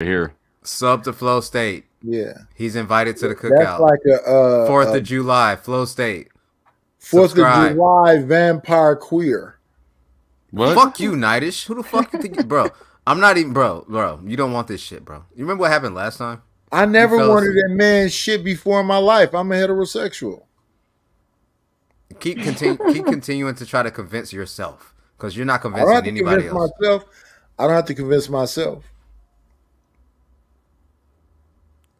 here. Sub to Flow State. Yeah, He's invited to the cookout. that's cookout. like a uh, Fourth a of July, Flow State. Fourth subscribe. of July vampire queer. What? Fuck you, Knightish. Who the fuck you think, you, bro? I'm not even, bro, bro. You don't want this shit, bro. You remember what happened last time? I never wanted asleep. that man shit before in my life. I'm a heterosexual. Keep continue, keep continuing to try to convince yourself because you're not I don't convincing have to anybody convince else. myself. I don't have to convince myself.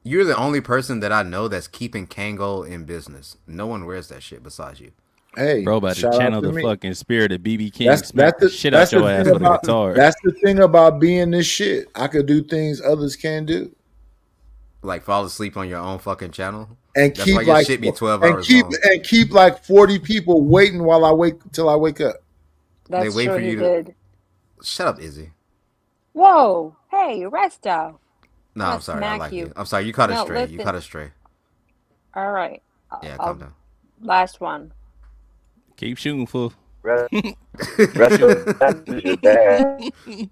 You're the only person that I know that's keeping Kangol in business. No one wears that shit besides you. Hey, Bro, about to shout out channel to the me. fucking spirit of BB King. That's that's the the shit that's out your the ass thing with a about guitar. that's the thing about being this shit. I could do things others can't do, Like fall asleep on your own fucking channel. and That's keep why your like shit be 12 and hours keep long. and keep like forty people waiting while I wake till I wake up. That's wait true. for he you to- did. Shut up, Izzy. Whoa! Hey, Resto. No, I'll I'm sorry. I like you. you. I'm sorry. You caught a No, stray. You listen. caught a stray. All right. Yeah, I'll- calm down. Last one. Keep shooting, fool. Rest, rest of that is bad.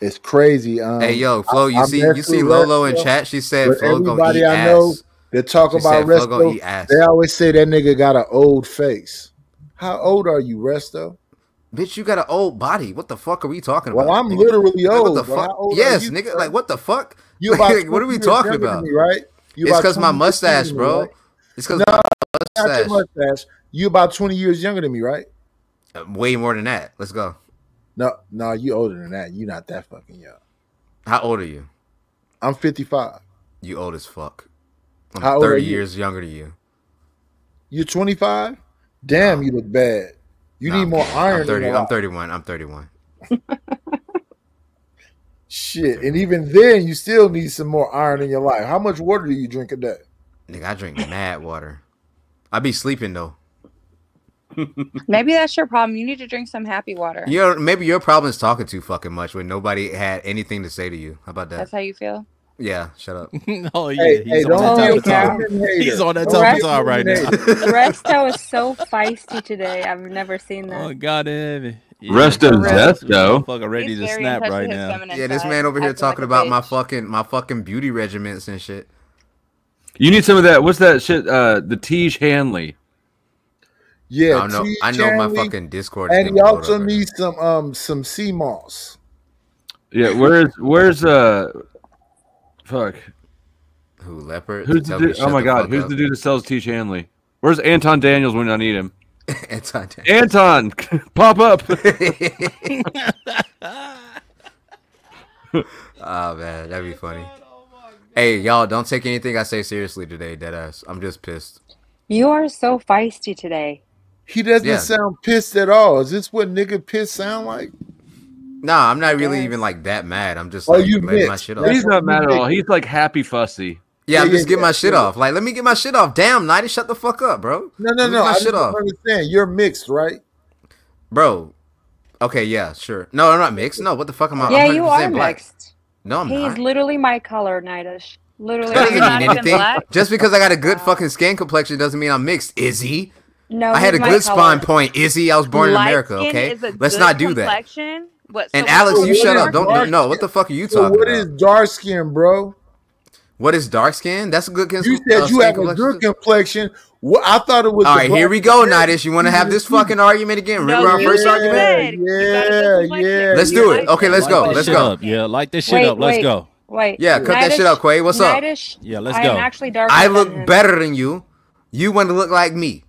It's crazy. Um, Hey yo, Flo, you I- I see you see Lolo in chat. She said but Flo gonna everybody eat I ass. know they talk She about said Resto, they always say that nigga got an old face. How old are you, Resto? Bitch, you got an old body. What the fuck are we talking about? Well? I'm nigga? literally Like, old. what the fuck? old Yes, you, nigga. bro? Like what the fuck? You about Like, what are we talking about? Me, right? You It's because my mustache, than me, bro. right? It's because No, mustache. mustache. You about 20 years younger than me, right? Uh, Way more than that. Let's go. No, no, you older than that. You not that fucking young. How old are you? I'm 55. You old as fuck. I'm How old are 30 you? years younger than you. You're 25. Damn, you look bad. You Nah, need I'm more kidding. iron. I'm 30. I'm 31. I'm 31. Shit, and even then, you still need some more iron in your life. How much water do you drink a day? Nigga, I drink mad water. I be sleeping though. Maybe that's your problem. You need to drink some happy water. You know, maybe your problem is talking too fucking much when nobody had anything to say to you. How about that? That's how you feel. Yeah, shut up. oh yeah, Hey, he's hey, on that type of a yeah. time. fucking hater. He's on that Don't type Right. of time right now. Resto is so feisty today. I've never seen that. Oh God, heavy. Yeah. Resto For real. Zesto. Motherfucker ready He's to snap right now. Yeah, this man over here talking about my fucking my fucking beauty regiments and shit. You need some of that. What's that shit? Uh, the Tej Hanley. Yeah, I don't know. T. I know my fucking Discord. And he getting blowed also needs some um some sea moss. Yeah, where's where's uh, fuck. who leopard. Who's the Tell me to dude? Oh my god, who's up. the dude that sells Tej Hanley? Where's Anton Daniels when I need him? Anton. Anton, pop up. oh man, that'd be funny. Hey, y'all, don't take anything I say seriously today, deadass. I'm just pissed. You are so feisty today. He doesn't Yeah. sound pissed at all. Is this what nigga piss sound like? Nah, I'm not really Yes. even like that mad. I'm just Oh, like you letting my mixed. shit off. He's not mad at all. He's like happy fussy. Yeah, I'm Yeah, just yeah, getting my yeah, shit off. Like, let me get my shit off. Damn, Nighty, shut the fuck up, bro. No, no, no. my I shit just off, understand. You're mixed, right? bro. Okay, yeah, sure. No, I'm not mixed. No, what the fuck am I? yeah, I'm you are black. mixed. No, I'm He's not. literally my color, Knightish. Literally. That doesn't mean even anything. black? Just because I got a good Wow. fucking skin complexion doesn't mean I'm mixed. Izzy, No, I had a good color. spine point. Izzy, I was born in America. Okay, is a let's good not do that. Complexion. What, And so Alex, So you shut up. Don't dark no. What the fuck are you So talking what about? is dark skin, bro? What is dark skin? That's a good. Cons- You uh, said you skin have a complexion. good complexion. What I thought it was. All right, here we go, skin. You want to have this fucking argument again? No, Remember our you first just argument? said you got a good Yeah, yeah. Let's do like it. Okay, let's go. this Let's go. up. Yeah, light this shit Wait, up. Let's wait. go. Wait. Yeah, cut that shit Knightish- up, Quay. What's up? Knightish, Yeah, let's I go. am actually darker I look better than you. You want to look like me.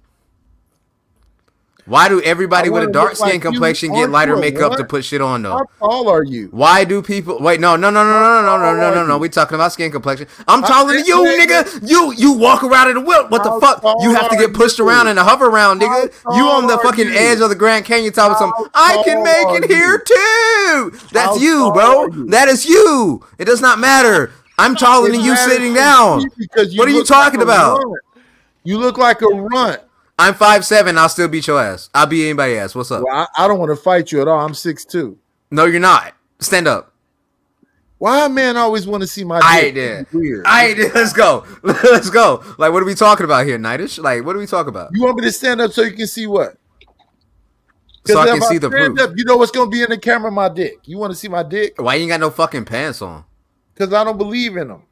Why do everybody with a dark skin like complexion get lighter a makeup to put shit on though? How tall are you? Why do people wait? No, no, no, no, no, no, no, no, no, no. We talking about skin complexion. I'm taller than you, nigga. You you walk around in a whip. What the fuck? You have to get pushed around and hover around, nigga. You on the fucking edge of the Grand Canyon top of something. I can make it here too. That's you, bro. That is you. It does not matter. I'm taller than you sitting down. because What are you talking about? You look like a runt. I'm five seven. I'll still beat your ass. I'll beat anybody ass. What's up? Well, I, I don't want to fight you at all. I'm six two. No, you're not. Stand up. Why man always want to see my? I did. Weird. I let's go. Let's go. Like, what are we talking about here, Knightish? Like, what are we talking about? You want me to stand up so you can see what? so I can see the proof. up, you know what's gonna be in the camera? My dick. You want to see my dick? Why you ain't got no fucking pants on? Because I don't believe in them.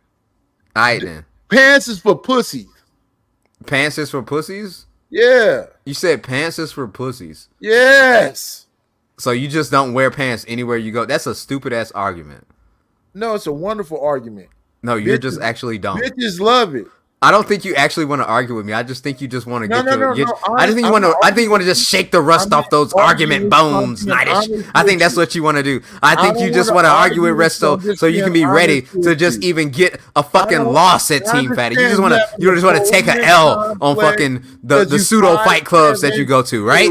All right then. Pants is for pussies. Pants is for pussies. Yeah. You said pants is for pussies. Yes. So you just don't wear pants anywhere you go. That's a stupid ass argument. No, it's a wonderful argument. No, you're just actually dumb. Bitches love it. I don't think you actually want to argue with me. I just think you just want to No, get no, your. no, get- no, I just think you want to. I think you want to just shake the rust I'm off those argument bones, Knightish. I think that's what you want to do. I think don't you just wanna argue with Resto so you can be ready to just you. even get a fucking loss at Team Fatty. You just want to. You just want to take an L on fucking the the pseudo fight clubs that you go to, right?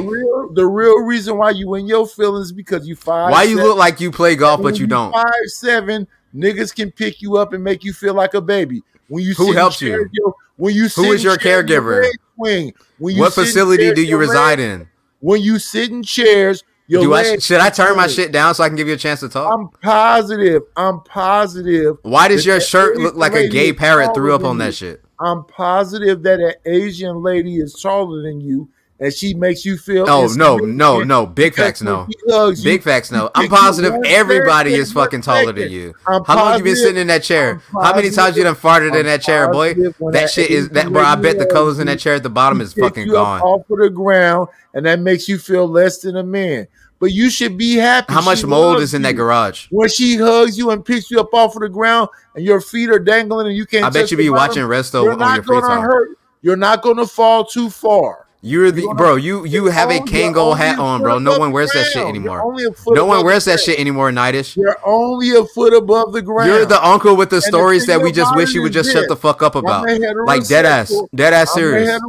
The real, reason why you in your feelings because you five. Why you seven, look like you play golf but you don't? Five seven niggas can pick you up and make you feel like a baby. When you Who helps you? When you Who is your caregiver? Swing. When you What facility share do you reside leg- in? When you sit in chairs, your Do I should I turn my shit down so I can give you a chance to talk? I'm positive. I'm positive. Why does your shirt look like a gay parrot threw up on that shit? I'm positive that an Asian lady is taller than you, and she makes you feel. Oh no, no, no. Big facts, no. she hugs you, Big facts, no. I'm positive everybody is fucking taller than you. I'm How long you been sitting in that chair? How many times you done farted in I'm that chair, boy? That shit is that, bro. I bet the colors in that chair at the bottom is fucking gone. off of the ground, and that makes you feel less than a man. But you should be happy. How much she mold is in that garage? When she hugs you and picks you up off of the ground, and your feet are dangling, and you can't. I bet you be watching Resto on your free time. hurt. You're not gonna fall too far. You're the bro. You you have a Kangol hat on, bro. No one the wears that shit anymore. only a foot No one wears that shit anymore, Knightish. You're only a foot above the ground. You're the uncle with the the stories thing that we just wish you would just shut the fuck up about. Like dead ass, dead ass serious.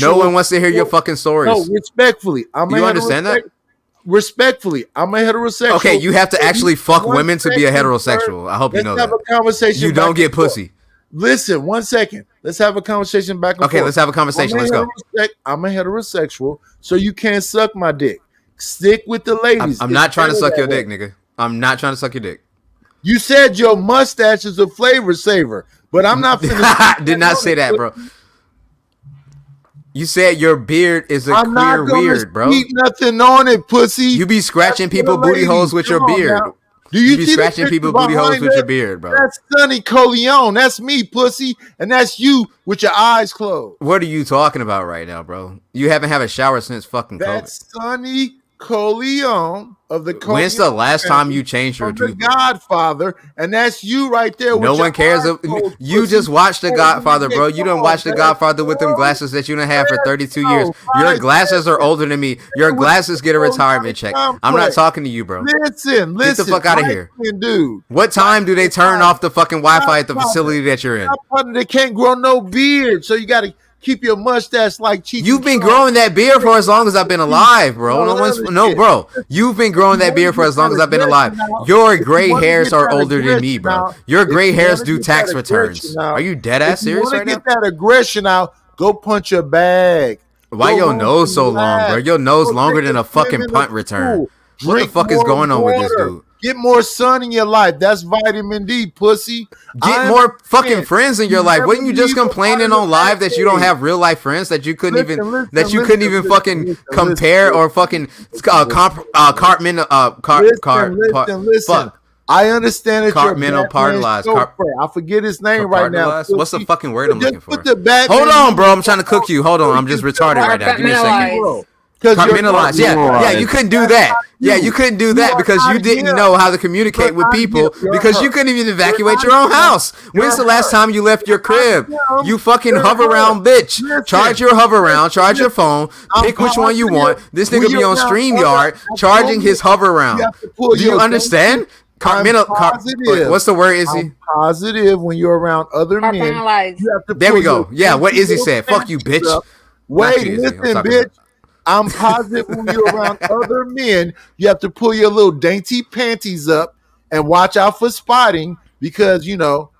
No one wants to hear your fucking No, stories. respectfully. I'm You understand that? Respectfully, I'm a heterosexual. Okay, you have to actually fuck women to be a heterosexual. I hope you know have that. a conversation. You don't get pussy. Listen, one second. Let's have a conversation back and Okay, forth. let's have a conversation. I'm Let's go. I'm a heterosexual, so you can't suck my dick. Stick with the ladies. I'm, I'm not trying to suck your that dick, nigga. I'm not trying to suck your dick. You said your mustache is a flavor saver, but I'm not finna. Did not say that, bro. You said your beard is a I'm gonna weird, bro. speak nothing on it, pussy. You be scratching That's people booty holes with Come your beard. now. Do you, You be scratching people booty holes with your beard, bro. That's Sonny Corleone. That's me, pussy, and that's you with your eyes closed. What are you talking about right now, bro? You haven't had a shower since fucking COVID. That's Sonny Corleone of the. When's the last time you changed your the? Godfather, and that's you right there. No one cares. Of, you just watched The oh, Godfather, bro. You don't watch The. Godfather with them oh, glasses that you don't have for 32 years. Oh, your glasses are older than me. Your glasses get a retirement check. I'm not talking to you, bro. Listen, listen. fuck outta right here. dude. What time do they turn off the fucking Wi-Fi at the facility that you're in? They can't grow no beard, so you got to keep your mustache like Cheech. You've been growing that beard for as long as I've been alive, bro. No one's no, bro. You've been growing that beard for as long as I've been alive. Your gray hairs are older than me, bro. Your gray hairs do tax returns. Are you dead ass serious right now? get that aggression out, go punch your bag. Why your nose so long, bro? Your nose longer than a a fucking punt return. What the fuck is going on with this dude? Get more sun in your life. That's vitamin D, pussy. Get more fucking friends in your You life. Wasn't you just complaining on live that you don't have real life friends that you couldn't Listen, even listen, that you listen, couldn't even fucking compare or fucking uh, comp uh cartment uh car car fuck I understand that you're Compartmentalized, car- I forget his name right now. What's the fucking word I'm looking for? put the Batman- Hold on, bro. I'm trying to cook you. Hold on. I'm just retarded right now. Give me a second. Compartmentalized. 'Cause you're Compartmentalized. Yeah, yeah. You couldn't do that. Yeah, you couldn't do that because you didn't him. know how to communicate You're with people. You're because you couldn't even evacuate your own house. When's You're the last time you left your crib? him. You fucking You're hover her. around, bitch. Listen. Charge your hover around. Charge your phone. Pick which one you want. This nigga be on around StreamYard charging his hover around. You have to pull Do you your- understand? I'm Carmental, car, positive. what's the word, Izzy? I'm positive when you're around other men. Compartmentalized. You have to There we go. Yeah, what Izzy your said. Fuck you, bitch. Wait, Not you, Izzy. I'm listen, bitch. I'm positive when you're around other men, you have to pull your little dainty panties up and watch out for spotting because you know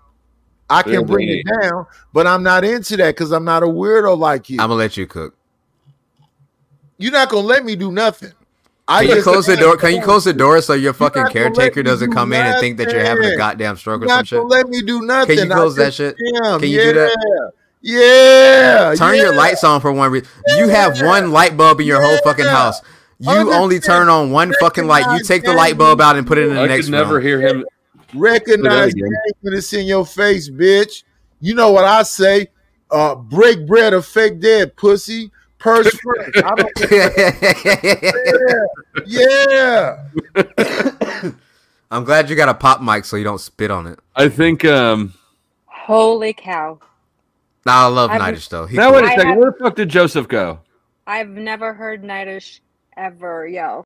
I can bring it down, but I'm not into that because I'm not a weirdo like you. I'm gonna let you cook. You're not gonna let me do nothing. I Can you close the door? Can you close the door so your fucking not gonna let caretaker doesn't do come in and think that you're having a goddamn stroke or You're some not shit? gonna let me do nothing. Can you I close that shit? am. Can you yeah. do that? Yeah. Turn your lights on for one reason. You have one light bulb in your whole fucking house. You only turn on one fucking light. You take the light bulb out and put it in the I next could never room. hear him. Recognize again. gang when it's in your face, bitch. You know what I say? Uh, break bread or fake dead, pussy. Purse first. I don't yeah. I'm glad you got a pop mic so you don't spit on it. I think. um Holy cow. Nah, I love I've- Nidish though. He Now wait a I second. have- Where the fuck did Joseph go? I've never heard Knightish ever yell.